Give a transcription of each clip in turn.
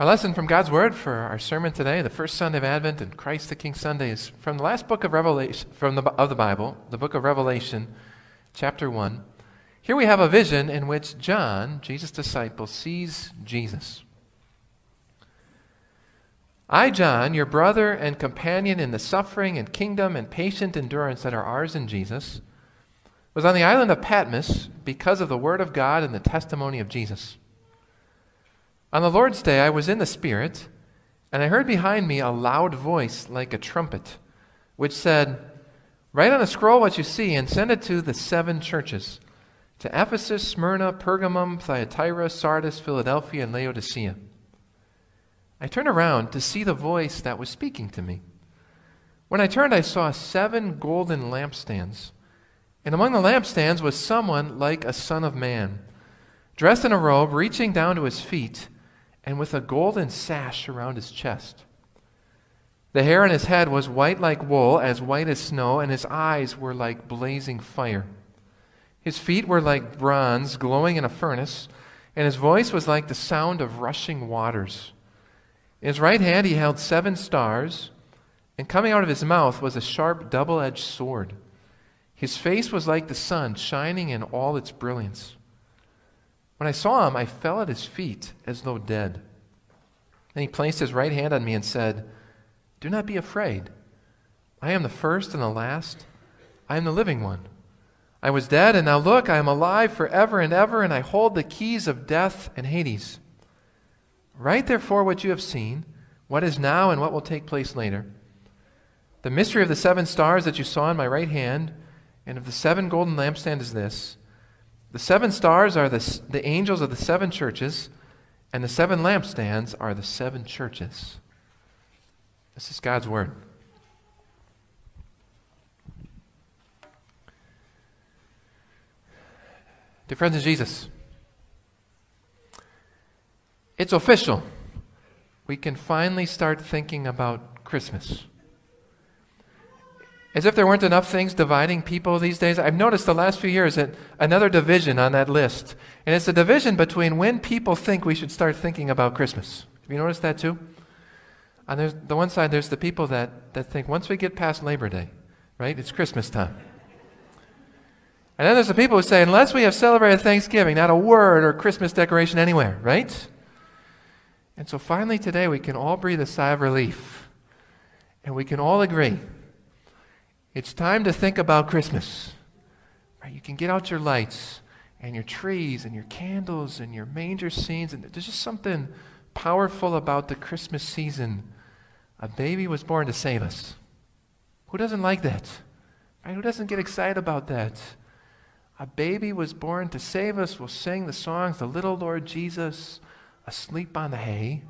Our lesson from God's Word for our sermon today, the first Sunday of Advent and Christ the King Sunday, is from the last book of Revelation from the, of the Bible, the book of Revelation, chapter 1. Here we have a vision in which John, Jesus' disciple, sees Jesus. I, John, your brother and companion in the suffering and kingdom and patient endurance that are ours in Jesus, was on the island of Patmos because of the Word of God and the testimony of Jesus. On the Lord's day, I was in the Spirit, and I heard behind me a loud voice like a trumpet, which said, Write on a scroll what you see and send it to the seven churches to Ephesus, Smyrna, Pergamum, Thyatira, Sardis, Philadelphia, and Laodicea. I turned around to see the voice that was speaking to me. When I turned, I saw seven golden lampstands, and among the lampstands was someone like a son of man, dressed in a robe reaching down to his feet and with a golden sash around his chest. The hair on his head was white like wool, as white as snow, and his eyes were like blazing fire. His feet were like bronze glowing in a furnace, and his voice was like the sound of rushing waters. In his right hand he held seven stars, and coming out of his mouth was a sharp double edged sword. His face was like the sun, shining in all its brilliance. When I saw him, I fell at his feet as though dead. Then he placed his right hand on me and said, Do not be afraid. I am the first and the last. I am the living one. I was dead, and now look, I am alive forever and ever, and I hold the keys of death and Hades. Write therefore what you have seen, what is now, and what will take place later. The mystery of the seven stars that you saw in my right hand, and of the seven golden lampstands is this. The seven stars are the, the angels of the seven churches, and the seven lampstands are the seven churches. This is God's word. Dear friends in Jesus, it's official. We can finally start thinking about Christmas. As if there weren't enough things dividing people these days. I've noticed the last few years that another division on that list. And it's a division between when people think we should start thinking about Christmas. Have you noticed that too? On the one side, there's the people that, that think once we get past Labor Day, right, it's Christmas time. And then there's the people who say, unless we have celebrated Thanksgiving, not a word or Christmas decoration anywhere, right? And so finally today, we can all breathe a sigh of relief. And we can all agree it's time to think about Christmas. Right? You can get out your lights and your trees and your candles and your manger scenes, and there's just something powerful about the Christmas season. A baby was born to save us. Who doesn't like that? Right? Who doesn't get excited about that? A baby was born to save us. We'll sing the songs, The Little Lord Jesus, Asleep on the Hay.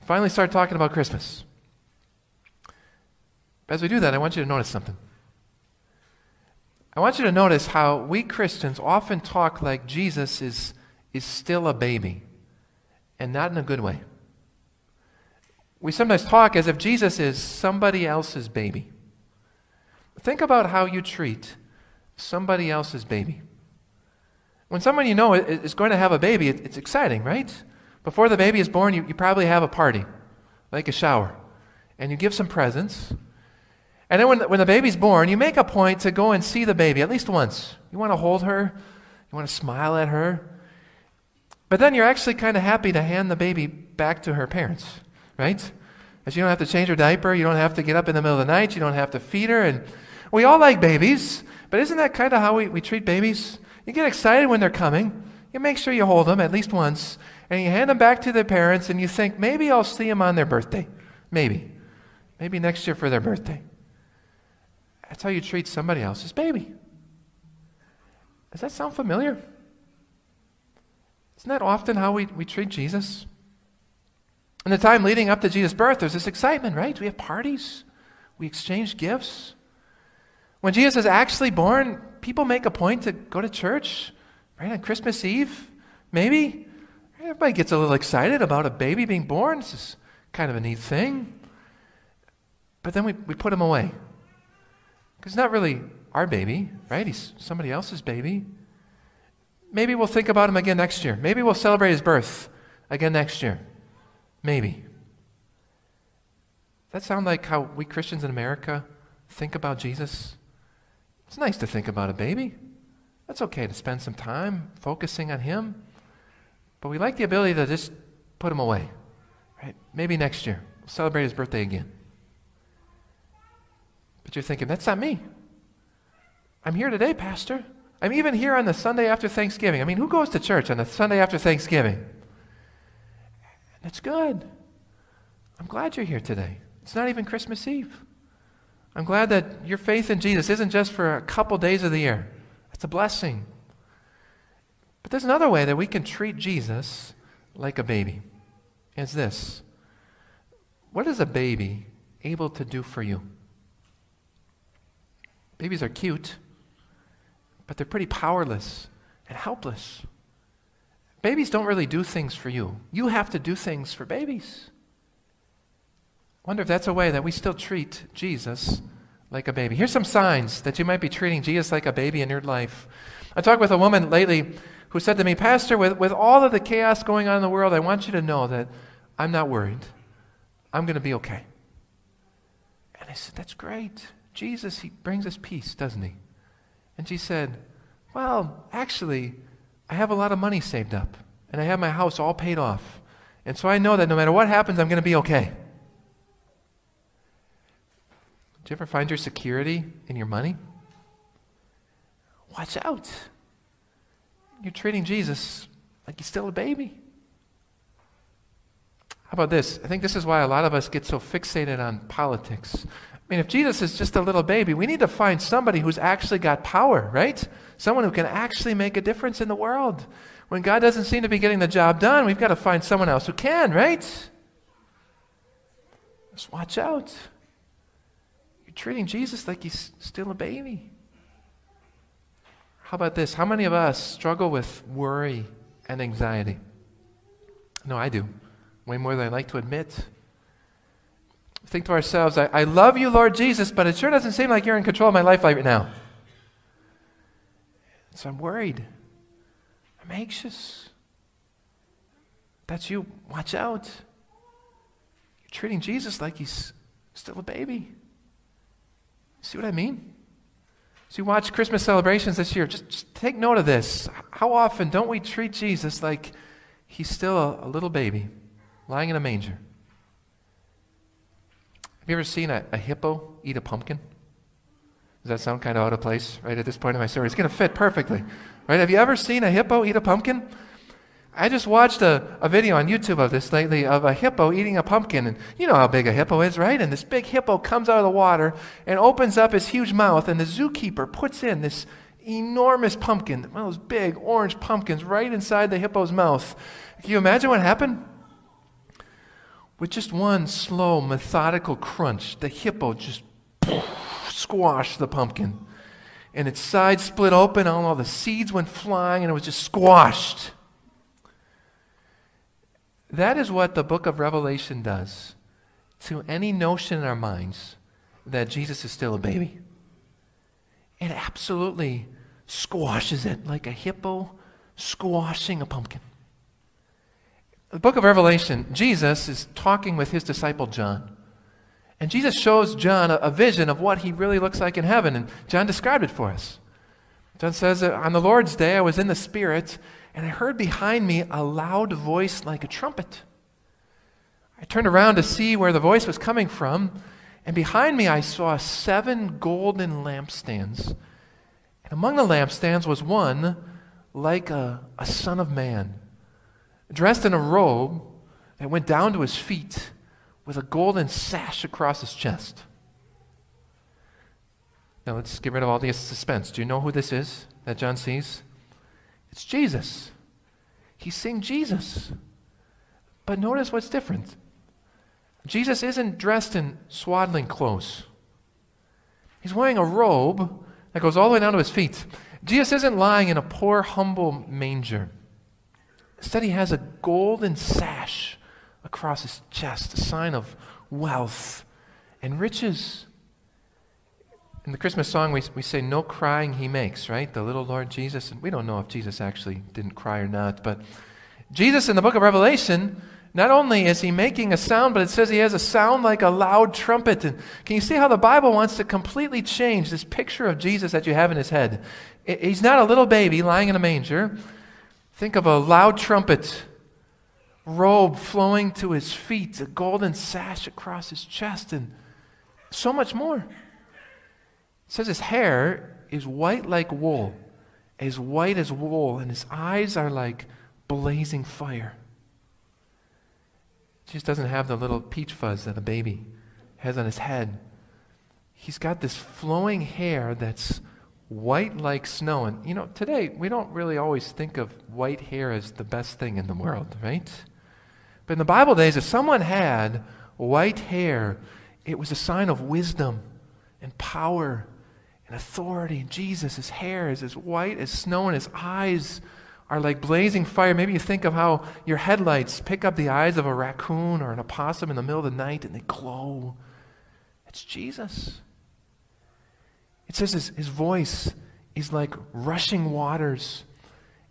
Finally, start talking about Christmas. But as we do that, I want you to notice something. I want you to notice how we Christians often talk like Jesus is, is still a baby, and not in a good way. We sometimes talk as if Jesus is somebody else's baby. Think about how you treat somebody else's baby. When someone you know is going to have a baby, it's exciting, right? Before the baby is born, you, you probably have a party, like a shower, and you give some presents. And then when the, when the baby's born, you make a point to go and see the baby at least once. You want to hold her, you want to smile at her. But then you're actually kind of happy to hand the baby back to her parents, right? Because you don't have to change her diaper, you don't have to get up in the middle of the night, you don't have to feed her. And we all like babies, but isn't that kind of how we, we treat babies? You get excited when they're coming. You make sure you hold them at least once, and you hand them back to their parents, and you think, maybe I'll see them on their birthday. Maybe. Maybe next year for their birthday. That's how you treat somebody else's baby. Does that sound familiar? Isn't that often how we, we treat Jesus? In the time leading up to Jesus' birth, there's this excitement, right? We have parties, we exchange gifts. When Jesus is actually born, people make a point to go to church, right? On Christmas Eve, maybe. Everybody gets a little excited about a baby being born. This is kind of a neat thing. But then we, we put him away. Because it's not really our baby, right? He's somebody else's baby. Maybe we'll think about him again next year. Maybe we'll celebrate his birth again next year. Maybe. That sound like how we Christians in America think about Jesus? It's nice to think about a baby. That's okay to spend some time focusing on him. But we like the ability to just put him away. Right? Maybe next year. We'll celebrate his birthday again. But you're thinking, that's not me. I'm here today, Pastor. I'm even here on the Sunday after Thanksgiving. I mean, who goes to church on the Sunday after Thanksgiving? That's good. I'm glad you're here today. It's not even Christmas Eve. I'm glad that your faith in Jesus isn't just for a couple days of the year. It's a blessing. But there's another way that we can treat Jesus like a baby. It's this. What is a baby able to do for you? Babies are cute, but they're pretty powerless and helpless. Babies don't really do things for you. You have to do things for babies. Wonder if that's a way that we still treat Jesus like a baby. Here's some signs that you might be treating Jesus like a baby in your life. I talked with a woman lately who said to me, Pastor, with, with all of the chaos going on in the world, I want you to know that I'm not worried. I'm going to be okay. And I said, That's great. Jesus, he brings us peace, doesn't he? And she said, Well, actually, I have a lot of money saved up, and I have my house all paid off. And so I know that no matter what happens, I'm going to be okay. Do you ever find your security in your money? Watch out. You're treating Jesus like he's still a baby. How about this? I think this is why a lot of us get so fixated on politics. I mean, if Jesus is just a little baby, we need to find somebody who's actually got power, right? Someone who can actually make a difference in the world. When God doesn't seem to be getting the job done, we've got to find someone else who can, right? Just watch out. You're treating Jesus like he's still a baby. How about this? How many of us struggle with worry and anxiety? No, I do. Way more than I like to admit think to ourselves, I, I love you, Lord Jesus, but it sure doesn't seem like you're in control of my life right now. So I'm worried. I'm anxious. That's you. Watch out. You're treating Jesus like he's still a baby. See what I mean? As you watch Christmas celebrations this year, just, just take note of this. How often don't we treat Jesus like he's still a, a little baby lying in a manger? Have you ever seen a, a hippo eat a pumpkin? Does that sound kind of out of place right at this point in my story? It's going to fit perfectly. Right? Have you ever seen a hippo eat a pumpkin? I just watched a, a video on YouTube of this lately of a hippo eating a pumpkin. And you know how big a hippo is, right? And this big hippo comes out of the water and opens up his huge mouth, and the zookeeper puts in this enormous pumpkin, one of those big orange pumpkins, right inside the hippo's mouth. Can you imagine what happened? With just one slow, methodical crunch, the hippo just squashed the pumpkin. And its side split open, and all the seeds went flying, and it was just squashed. That is what the book of Revelation does to any notion in our minds that Jesus is still a baby. It absolutely squashes it like a hippo squashing a pumpkin the book of Revelation, Jesus is talking with his disciple John. And Jesus shows John a, a, vision of what he really looks like in heaven. And John described it for us. John says, On the Lord's day, I was in the Spirit, and I heard behind me a loud voice like a trumpet. I turned around to see where the voice was coming from, and behind me I saw seven golden lampstands. And among the lampstands was one like a, a son of man dressed in a robe that went down to his feet with a golden sash across his chest. Now let's get rid of all the suspense. Do you know who this is that John sees? It's Jesus. He's seeing Jesus. But notice what's different. Jesus isn't dressed in swaddling clothes. He's wearing a robe that goes all the way down to his feet. Jesus isn't lying in a poor, humble manger. Instead, he has a golden sash across his chest, a sign of wealth and riches. In the Christmas song, we, we say, No crying he makes, right? The little Lord Jesus. And we don't know if Jesus actually didn't cry or not, but Jesus in the book of Revelation not only is he making a sound, but it says he has a sound like a loud trumpet. And can you see how the Bible wants to completely change this picture of Jesus that you have in his head? He's not a little baby lying in a manger. Think of a loud trumpet, robe flowing to his feet, a golden sash across his chest, and so much more. It says his hair is white like wool, as white as wool, and his eyes are like blazing fire. He just doesn't have the little peach fuzz that a baby has on his head. He's got this flowing hair that's white like snow. And, you know, today we don't really always think of white hair as the best thing in the world, right? But in the Bible days, if someone had white hair, it was a sign of wisdom and power and authority. And Jesus, his hair is as white as snow, and his eyes are like blazing fire. Maybe you think of how your headlights pick up the eyes of a raccoon or an opossum in the middle of the night and they glow. It's Jesus. It says his, his voice is like rushing waters,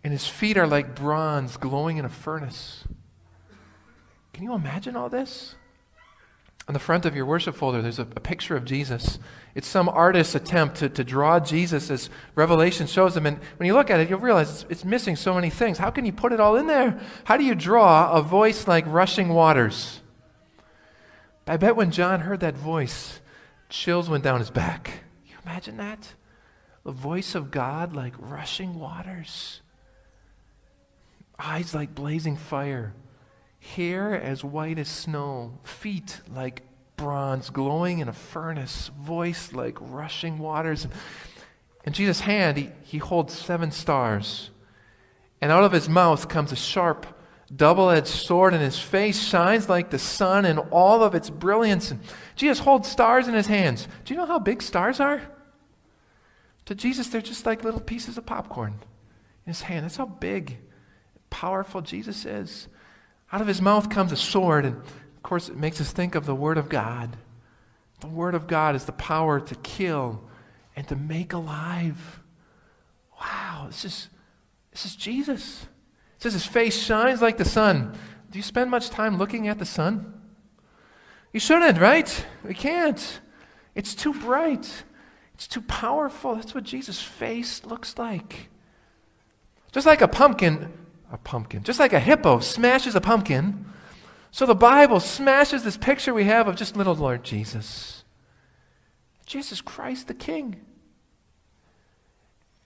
and his feet are like bronze glowing in a furnace. Can you imagine all this? On the front of your worship folder, there's a, a, picture of Jesus. It's some artist's attempt to, to draw Jesus as Revelation shows him. And when you look at it, you'll realize it's, it's missing so many things. How can you put it all in there? How do you draw a voice like rushing waters? I bet when John heard that voice, chills went down his back. Imagine that? The voice of God like rushing waters, eyes like blazing fire hair as white as snow, feet like bronze glowing in a furnace, voice like rushing waters. In Jesus' hand, he, he holds seven stars. And out of his mouth comes a sharp, double edged sword, and his face shines like the sun in all of its brilliance. And Jesus holds stars in his hands. Do you know how big stars are? To Jesus, they're just like little pieces of popcorn in his hand. That's how big, powerful Jesus is. Out of his mouth comes a sword, and of course, it makes us think of the Word of God. The Word of God is the power to kill and to make alive. Wow, this is, this is Jesus. It says his face shines like the sun. Do you spend much time looking at the sun? You shouldn't, right? We can't. It's too bright. It's too powerful. That's what Jesus' face looks like. Just like a pumpkin, a pumpkin. Just like a hippo smashes a pumpkin, so the Bible smashes this picture we have of just little Lord Jesus. Jesus Christ the King.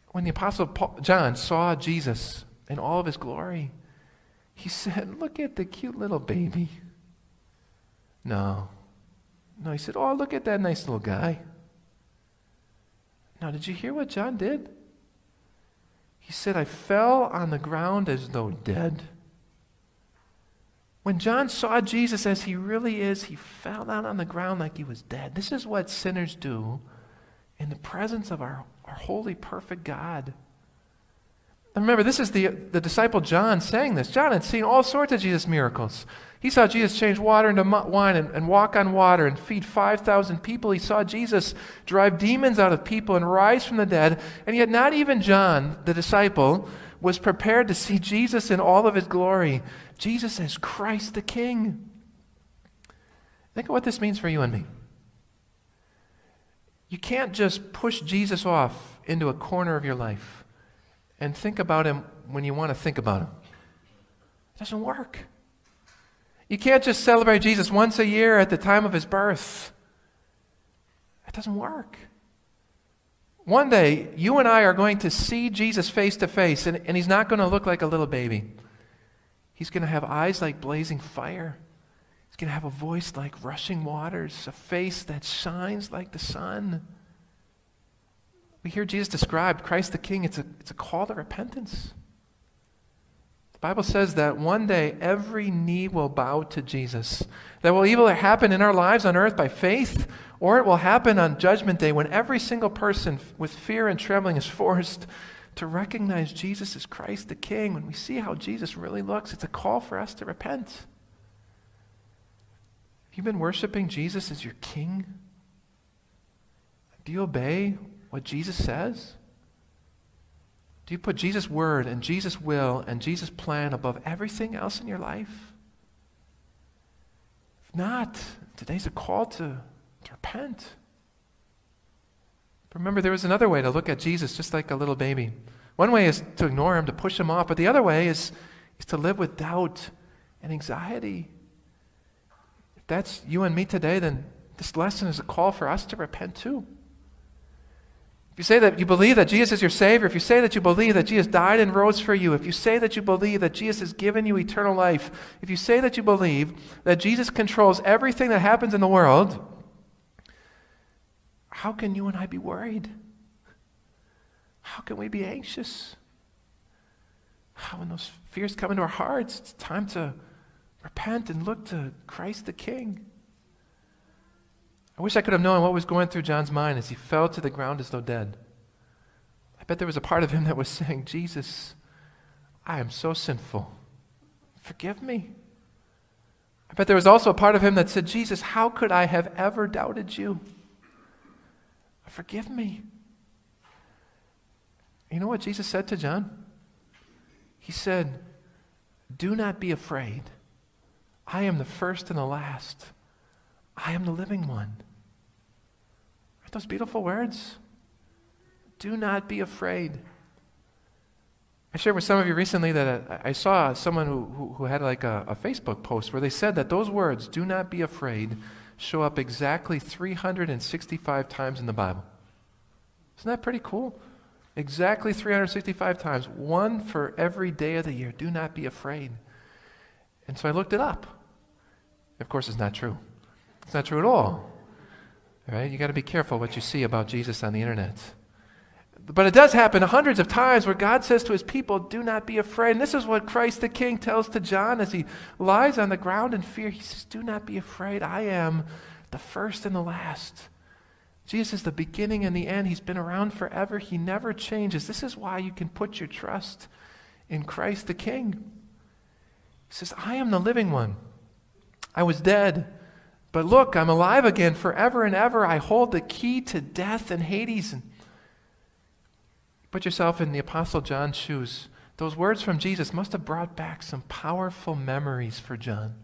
When the Apostle Paul, John saw Jesus in all of his glory, he said, Look at the cute little baby. No. No, he said, Oh, look at that nice little guy. Now, did you hear what John did? He said, I fell on the ground as though dead. When John saw Jesus as he really is, he fell down on the ground like he was dead. This is what sinners do in the presence of our, our holy, perfect God. Remember, this is the, the disciple John saying this. John had seen all sorts of Jesus' miracles. He saw Jesus change water into wine and, and walk on water and feed 5,000 people. He saw Jesus drive demons out of people and rise from the dead. And yet, not even John, the disciple, was prepared to see Jesus in all of his glory. Jesus as Christ the King. Think of what this means for you and me. You can't just push Jesus off into a corner of your life and think about him when you want to think about him. It doesn't work. You can't just celebrate Jesus once a year at the time of his birth. It doesn't work. One day, you and I are going to see Jesus face to face, and, and he's not going to look like a little baby. He's going to have eyes like blazing fire. He's going to have a voice like rushing waters, a face that shines like the sun. We hear Jesus described, Christ the King, it's a, it's a call to repentance. The Bible says that one day every knee will bow to Jesus. That will either happen in our lives on earth by faith, or it will happen on Judgment Day when every single person with fear and trembling is forced to recognize Jesus as Christ the King. When we see how Jesus really looks, it's a call for us to repent. Have you been worshiping Jesus as your King? Do you obey what Jesus says? Do you put Jesus' word and Jesus' will and Jesus' plan above everything else in your life? If not, today's a call to, to repent. But remember, there was another way to look at Jesus just like a little baby. One way is to ignore him, to push him off, but the other way is, is to live with doubt and anxiety. If that's you and me today, then this lesson is a call for us to repent too. If you say that you believe that Jesus is your Savior, if you say that you believe that Jesus died and rose for you, if you say that you believe that Jesus has given you eternal life, if you say that you believe that Jesus controls everything that happens in the world, how can you and I be worried? How can we be anxious? How, when those fears come into our hearts, it's time to repent and look to Christ the King. I wish I could have known what was going through John's mind as he fell to the ground as though dead. I bet there was a part of him that was saying, Jesus, I am so sinful. Forgive me. I bet there was also a part of him that said, Jesus, how could I have ever doubted you? Forgive me. You know what Jesus said to John? He said, Do not be afraid. I am the first and the last. I am the living one. Those beautiful words? Do not be afraid. I shared with some of you recently that I saw someone who, who, who had like a, a Facebook post where they said that those words, do not be afraid, show up exactly 365 times in the Bible. Isn't that pretty cool? Exactly 365 times, one for every day of the year. Do not be afraid. And so I looked it up. Of course, it's not true. It's not true at all. Right? You got to be careful what you see about Jesus on the internet. But it does happen hundreds of times where God says to his people, Do not be afraid. And this is what Christ the King tells to John as he lies on the ground in fear. He says, Do not be afraid. I am the first and the last. Jesus is the beginning and the end. He's been around forever. He never changes. This is why you can put your trust in Christ the King. He says, I am the living one. I was dead, but look, I'm alive again forever and ever. I hold the key to death and Hades. And put yourself in the Apostle John's shoes. Those words from Jesus must have brought back some powerful memories for John.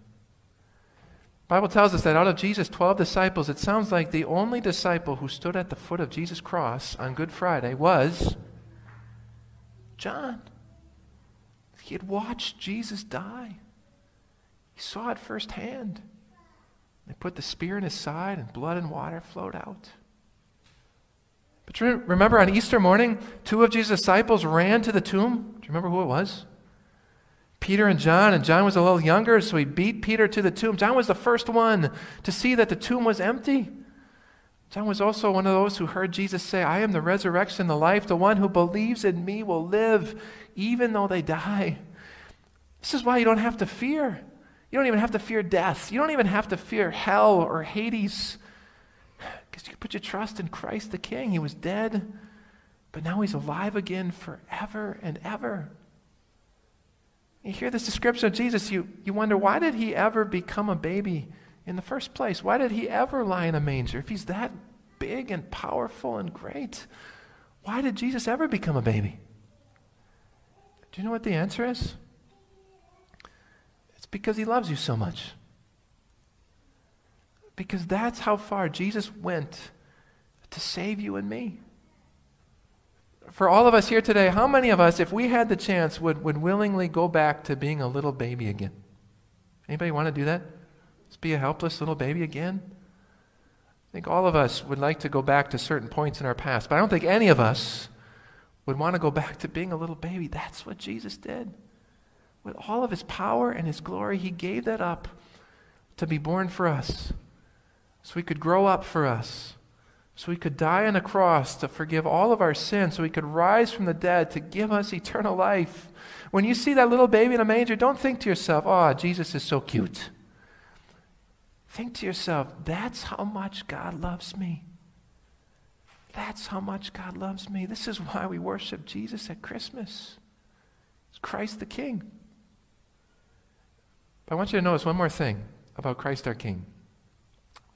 Bible tells us that out of Jesus' 12 disciples, it sounds like the only disciple who stood at the foot of Jesus' cross on Good Friday was John. He had watched Jesus die. He saw it firsthand. They put the spear in his side, and blood and water flowed out. But remember on Easter morning, two of Jesus' disciples ran to the tomb. Do you remember who it was? Peter and John, and John was a little younger, so he beat Peter to the tomb. John was the first one to see that the tomb was empty. John was also one of those who heard Jesus say, I am the resurrection, the life. The one who believes in me will live even though they die. This is why you don't have to fear. You don't even have to fear death. You don't even have to fear hell or Hades. Because you put your trust in Christ the King. He was dead, but now he's alive again forever and ever. You hear this description of Jesus, you, you wonder why did he ever become a baby in the first place? Why did he ever lie in a manger? If he's that big and powerful and great, why did Jesus ever become a baby? Do you know what the answer is? Because he loves you so much. Because that's how far Jesus went to save you and me for all of us here today, how many of us, if we had the chance, would, would willingly go back to being a little baby again? Anybody want to do that? Just be a helpless little baby again? I think all of us would like to go back to certain points in our past, but I don't think any of us would want to go back to being a little baby. That's what Jesus did. With all of his power and his glory, he gave that up to be born for us, so he could grow up for us so he could die on a cross to forgive all of our sins, so he could rise from the dead to give us eternal life. When you see that little baby in a manger, don't think to yourself, oh, Jesus is so cute. Think to yourself, that's how much God loves me. That's how much God loves me. This is why we worship Jesus at Christmas. It's Christ the King. But I want you to notice one more thing about Christ our King.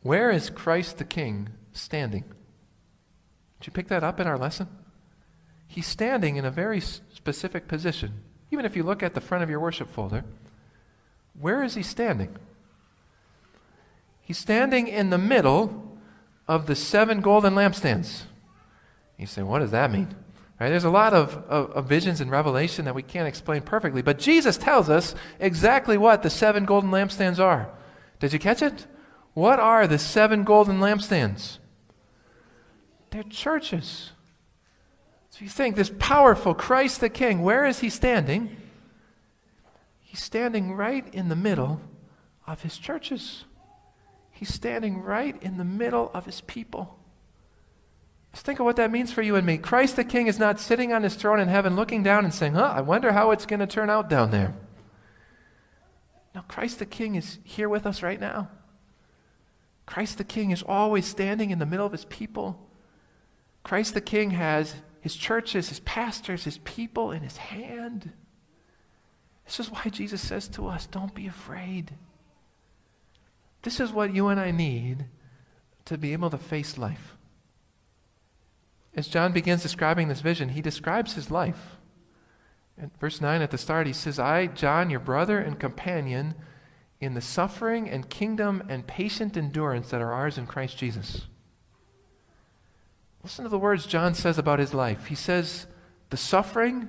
Where is Christ the King standing. Did you pick that up in our lesson? He's standing in a very specific position. Even if you look at the front of your worship folder, where is he standing? He's standing in the middle of the seven golden lampstands. You say, what does that mean? Right? There's a lot of, of, of, visions in Revelation that we can't explain perfectly, but Jesus tells us exactly what the seven golden lampstands are. Did you catch it? What are the seven golden lampstands? They're churches. So you think this powerful Christ the King, where is he standing? He's standing right in the middle of his churches. He's standing right in the middle of his people. Just think of what that means for you and me. Christ the King is not sitting on his throne in heaven looking down and saying, Huh, I wonder how it's going to turn out down there. No, Christ the King is here with us right now. Christ the King is always standing in the middle of his people. Christ the King has his churches, his pastors, his people in his hand. This is why Jesus says to us, don't be afraid. This is what you and I need to be able to face life. As John begins describing this vision, he describes his life. In verse 9 at the start, he says, I, John, your brother and companion, in the suffering and kingdom and patient endurance that are ours in Christ Jesus. Listen to the words John says about his life. He says, the suffering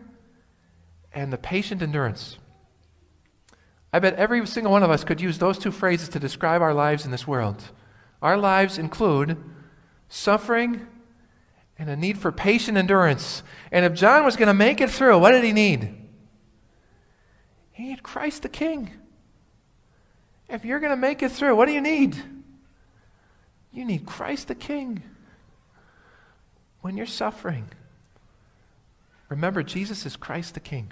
and the patient endurance. I bet every single one of us could use those two phrases to describe our lives in this world. Our lives include suffering and a need for patient endurance. And if John was going to make it through, what did he need? He needed Christ the King. If you're going to make it through, what do you need? You need Christ the King. When you're suffering, remember Jesus is Christ the King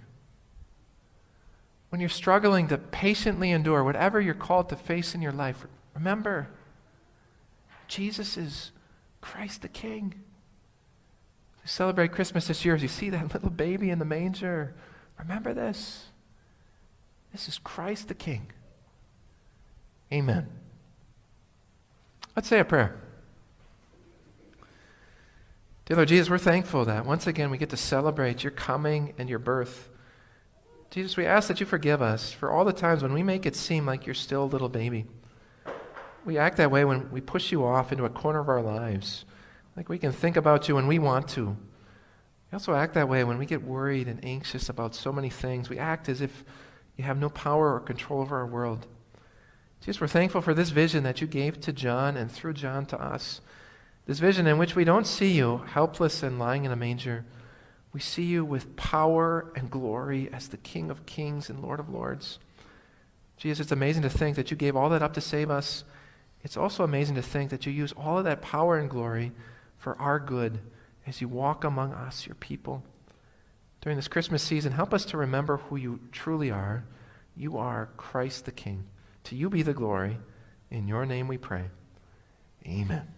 when you're struggling to patiently endure whatever you're called to face in your life, remember, Jesus is Christ the King. Celebrate Christmas this year as you see that little baby in the manger. Remember this. This is Christ the King. Amen. Let's say a prayer. Dear Lord Jesus, we're thankful that once again we get to celebrate your coming and your birth. Jesus, we ask that you forgive us for all the times when we make it seem like you're still a little baby. We act that way when we push you off into a corner of our lives, like we can think about you when we want to. We also act that way when we get worried and anxious about so many things. We act as if you have no power or control over our world. Jesus, we're thankful for this vision that you gave to John and through John to us. This vision in which we don't see you helpless and lying in a manger we see you with power and glory as the King of kings and Lord of lords. Jesus, it's amazing to think that you gave all that up to save us. It's also amazing to think that you use all of that power and glory for our good as you walk among us, your people. During this Christmas season, help us to remember who you truly are. You are Christ the King. To you be the glory. In your name we pray. Amen.